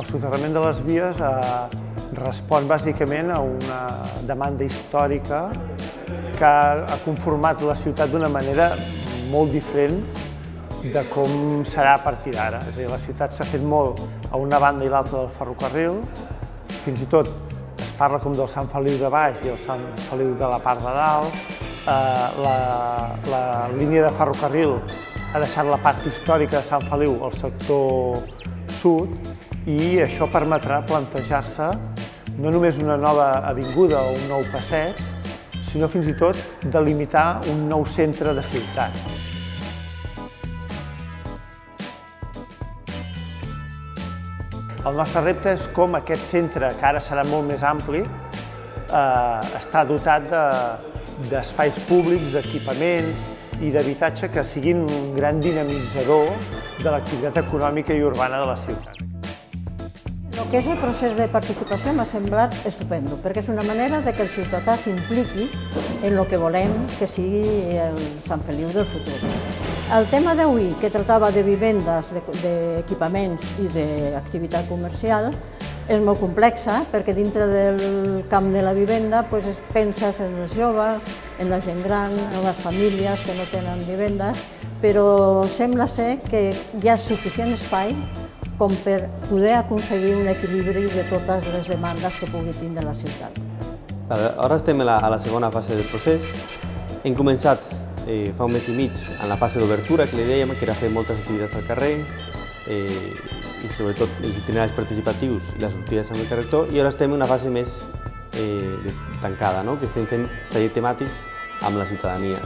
El soterrament de les vies eh, respon bàsicament a una demanda històrica que ha conformat la ciutat d'una manera molt diferent de com serà a partir d'ara. És a dir, la ciutat s'ha fet molt a una banda i l'altra del ferrocarril, fins i tot es parla com del Sant Feliu de baix i el Sant Feliu de la part de dalt. Eh, la, la línia de ferrocarril ha deixat la part històrica de Sant Feliu al sector sud i això permetrà plantejar-se no només una nova avinguda o un nou passeig, sinó fins i tot delimitar un nou centre de ciutat. El nostre repte és com aquest centre, que ara serà molt més ampli, eh, està dotat d'espais de, públics, d'equipaments i d'habitatge que siguin un gran dinamitzador de l'activitat econòmica i urbana de la ciutat. Que és el procés de participació m'ha semblat estupendo, perquè és una manera de que el ciutadà s'impliqui en el que volem que sigui el Sant Feliu del futur. El tema d'avui, que tractava de vivendes, d'equipaments de, i d'activitat comercial, és molt complexa perquè dintre del camp de la vivenda pues, penses en els joves, en la gent gran, en les famílies que no tenen vivendes, però sembla ser que hi ha suficient espai com per poder aconseguir un equilibri de totes les demandes que pugui tindre la ciutat. Ara estem a la, a la segona fase del procés. Hem començat eh, fa un mes i mig en la fase d'obertura que li dèiem, que era fer moltes activitats al carrer, eh, i sobretot els itineraris participatius i les sortides amb el carretó, i ara estem en una fase més eh, tancada, no? que estem fent tallers temàtics amb la ciutadania.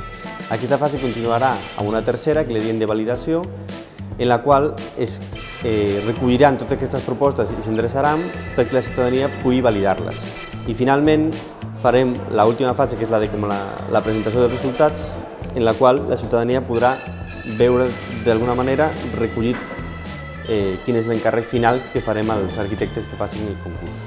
Aquesta fase continuarà amb una tercera, que li diem de validació, en la qual es eh, recolliran totes aquestes propostes i s'endreçaran perquè la ciutadania pugui validar-les. I finalment farem l'última fase, que és la de com la, la presentació dels resultats, en la qual la ciutadania podrà veure d'alguna manera recollit eh, quin és l'encàrrec final que farem als arquitectes que facin el concurs.